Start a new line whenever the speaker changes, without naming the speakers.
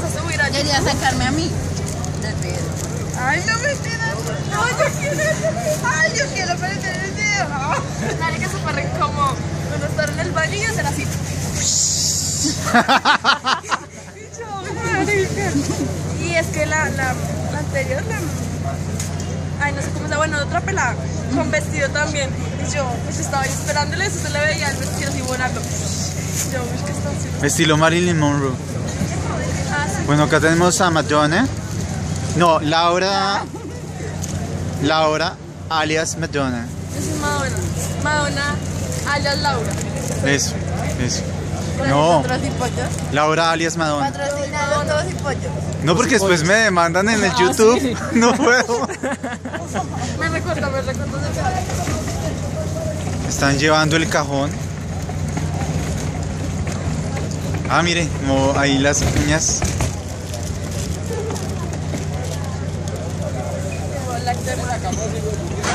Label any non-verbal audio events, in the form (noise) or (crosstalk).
vas a subir a
Quería sacarme a mí. Del pedo.
Ay, no me entiendes. No, yo quiero. Ay, yo quiero aparecer en el video. (laughs) Dale que súper incómodo. Cuando estar en el baño y hacer así. Y yo, marica. Y es que la, la, la anterior, la. Ay, no sé cómo se bueno, otra pelada. Con vestido también. Y yo, pues estaba ahí esperándole, eso se le veía el vestido así volando. Yo, uy, ¿qué está haciendo?
Estilo Marilyn Monroe.
Ah.
Bueno, acá tenemos a Madonna. No, Laura. Laura, alias Madonna.
Esa es Madonna. Madonna, alias Laura.
Eso, eso. No. Laura alias Madonna.
Patrocinados todos y pollos.
No, porque después me demandan en el YouTube. (laughs) No puedo.
Me recuerda, me recuerda.
Están llevando el cajón. Ah, mire, como ahí las uñas.
La